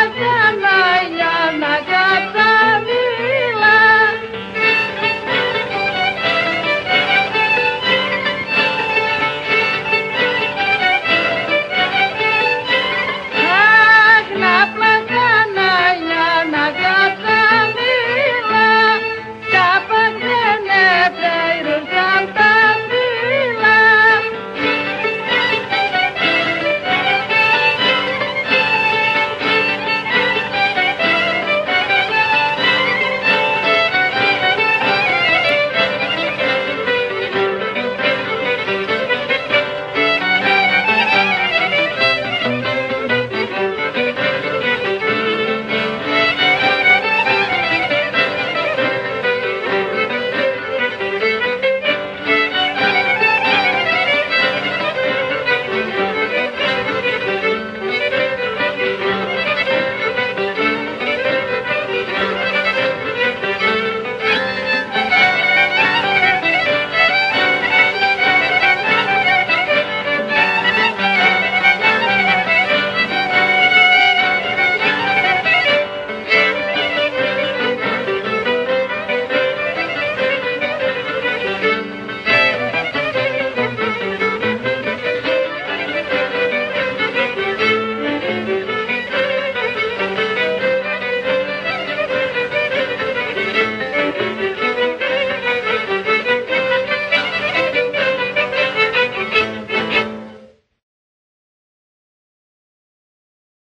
I'm not Madame.